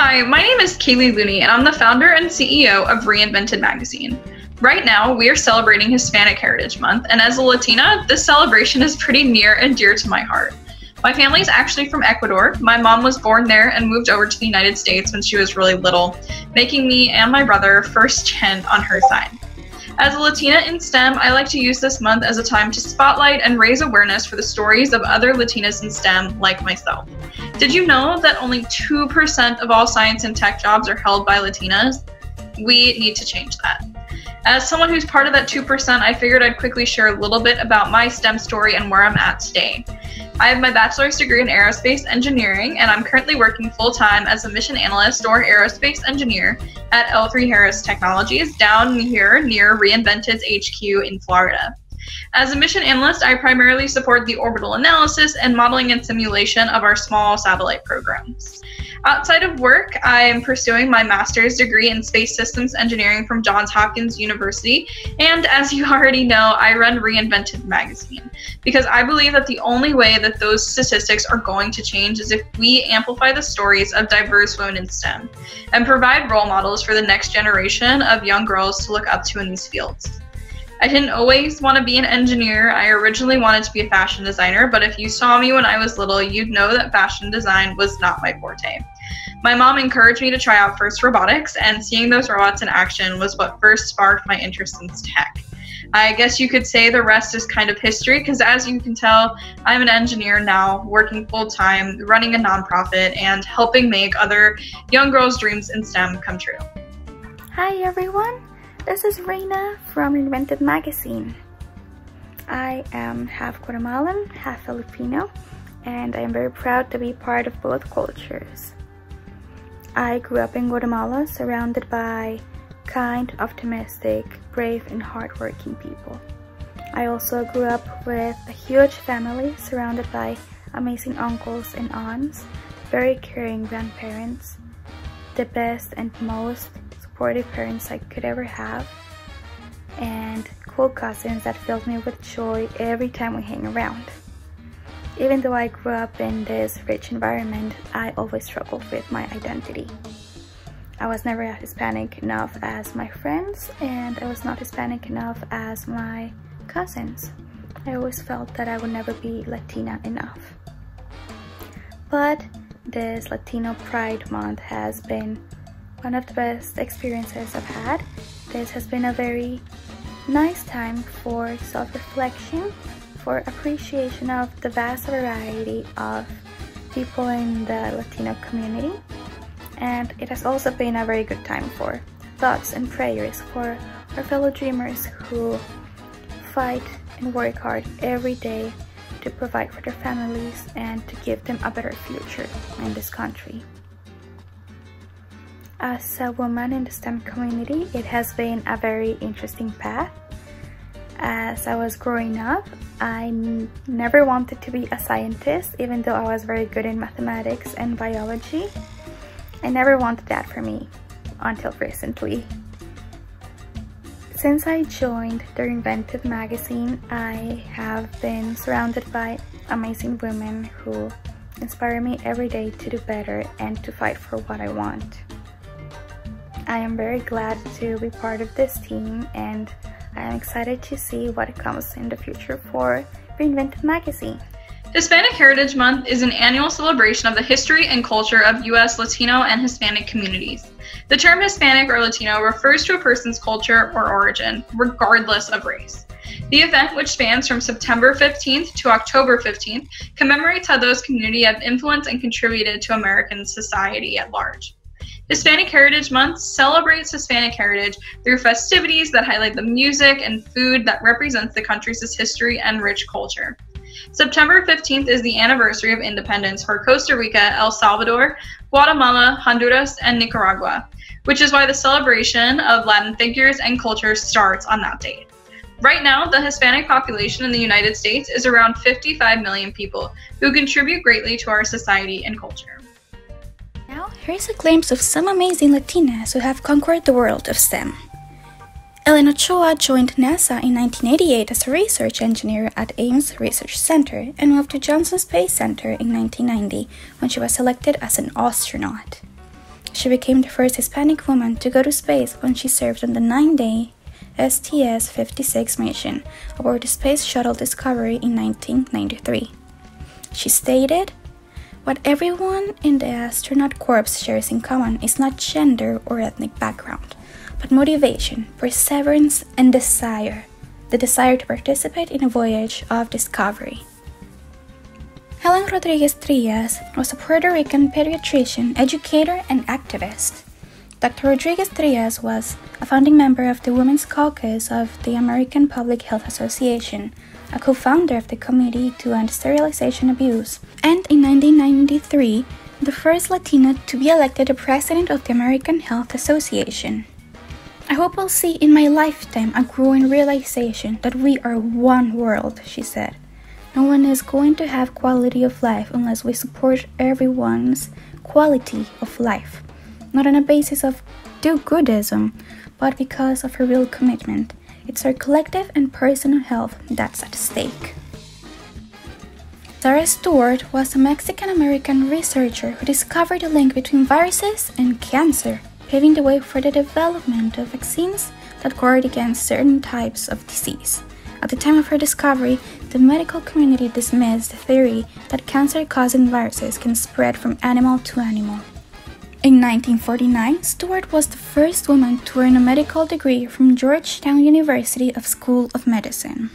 Hi, my name is Kaylee Looney, and I'm the founder and CEO of Reinvented Magazine. Right now, we are celebrating Hispanic Heritage Month, and as a Latina, this celebration is pretty near and dear to my heart. My family is actually from Ecuador. My mom was born there and moved over to the United States when she was really little, making me and my brother first gen on her side. As a Latina in STEM, I like to use this month as a time to spotlight and raise awareness for the stories of other Latinas in STEM like myself. Did you know that only 2% of all science and tech jobs are held by Latinas? We need to change that. As someone who's part of that 2%, I figured I'd quickly share a little bit about my STEM story and where I'm at today. I have my bachelor's degree in aerospace engineering, and I'm currently working full time as a mission analyst or aerospace engineer at L3 Harris Technologies down here near Reinvented's HQ in Florida. As a mission analyst, I primarily support the orbital analysis and modeling and simulation of our small satellite programs. Outside of work, I am pursuing my master's degree in space systems engineering from Johns Hopkins University. And as you already know, I run Reinvented Magazine because I believe that the only way that those statistics are going to change is if we amplify the stories of diverse women in STEM and provide role models for the next generation of young girls to look up to in these fields. I didn't always want to be an engineer. I originally wanted to be a fashion designer, but if you saw me when I was little, you'd know that fashion design was not my forte. My mom encouraged me to try out FIRST Robotics, and seeing those robots in action was what first sparked my interest in tech. I guess you could say the rest is kind of history because, as you can tell, I'm an engineer now, working full time, running a nonprofit, and helping make other young girls' dreams in STEM come true. Hi everyone, this is Reina from Invented Magazine. I am half Guatemalan, half Filipino, and I am very proud to be part of both cultures. I grew up in Guatemala surrounded by kind, optimistic, brave, and hardworking people. I also grew up with a huge family surrounded by amazing uncles and aunts, very caring grandparents, the best and most supportive parents I could ever have, and cool cousins that filled me with joy every time we hang around. Even though I grew up in this rich environment, I always struggled with my identity. I was never Hispanic enough as my friends, and I was not Hispanic enough as my cousins. I always felt that I would never be Latina enough. But this Latino Pride Month has been one of the best experiences I've had. This has been a very nice time for self-reflection, for appreciation of the vast variety of people in the Latino community. And it has also been a very good time for thoughts and prayers for our fellow dreamers who fight and work hard every day to provide for their families and to give them a better future in this country. As a woman in the STEM community, it has been a very interesting path. As I was growing up, I never wanted to be a scientist, even though I was very good in mathematics and biology. I never wanted that for me until recently. Since I joined the Reinvented magazine, I have been surrounded by amazing women who inspire me every day to do better and to fight for what I want. I am very glad to be part of this team and I am excited to see what comes in the future for Reinvented Magazine. Hispanic Heritage Month is an annual celebration of the history and culture of U.S. Latino and Hispanic communities. The term Hispanic or Latino refers to a person's culture or origin, regardless of race. The event, which spans from September 15th to October 15th, commemorates how those communities have influenced and contributed to American society at large. Hispanic Heritage Month celebrates Hispanic heritage through festivities that highlight the music and food that represents the country's history and rich culture. September 15th is the anniversary of independence for Costa Rica, El Salvador, Guatemala, Honduras, and Nicaragua, which is why the celebration of Latin figures and culture starts on that date. Right now, the Hispanic population in the United States is around 55 million people who contribute greatly to our society and culture. Here's a glimpse of some amazing Latinas who have conquered the world of STEM. Elena Ochoa joined NASA in 1988 as a research engineer at Ames Research Center and moved to Johnson Space Center in 1990 when she was selected as an astronaut. She became the first Hispanic woman to go to space when she served on the nine day STS 56 mission aboard the Space Shuttle Discovery in 1993. She stated, What everyone in the astronaut corps shares in common is not gender or ethnic background, but motivation, perseverance, and desire the desire to participate in a voyage of discovery. Helen Rodriguez Trias was a Puerto Rican pediatrician, educator, and activist. Dr. Rodriguez Trias was a founding member of the Women's Caucus of the American Public Health Association, a co founder of the Committee to End Sterilization Abuse, and in 1993, the first Latina to be elected the president of the American Health Association. I hope I'll see in my lifetime a growing realization that we are one world, she said. No one is going to have quality of life unless we support everyone's quality of life not on a basis of do goodism, but because of a real commitment. It's our collective and personal health that's at stake. Sarah Stewart was a Mexican American researcher who discovered the link between viruses and cancer, paving the way for the development of vaccines that guard against certain types of disease. At the time of her discovery, the medical community dismissed the theory that cancer causing viruses can spread from animal to animal. In 1949, Stewart was the first woman to earn a medical degree from Georgetown University of School of Medicine.